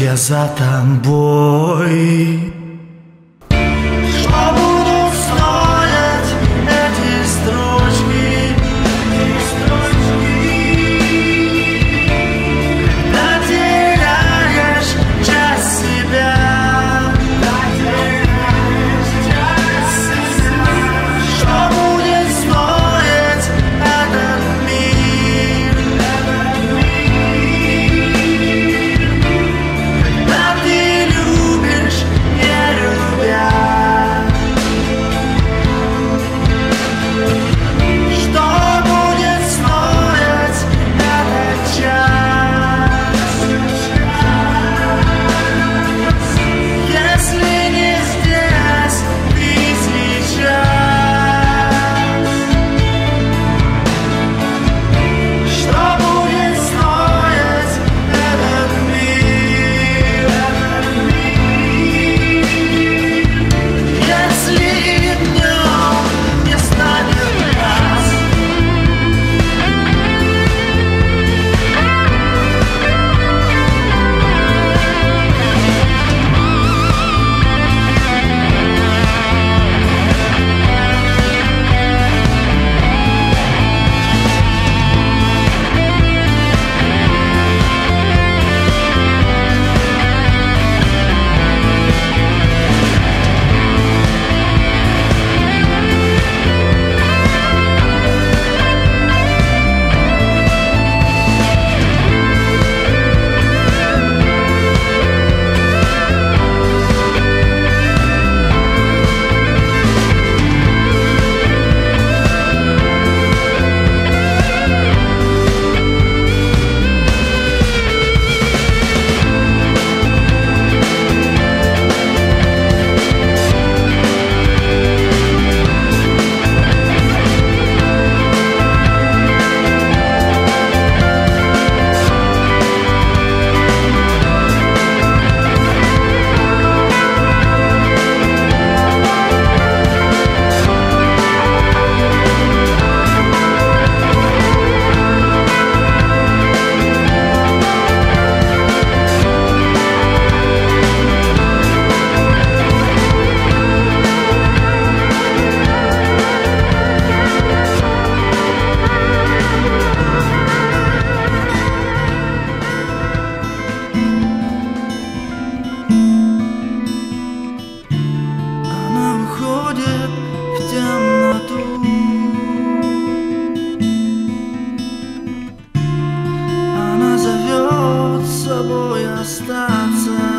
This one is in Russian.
я за тобой. тобой остаться.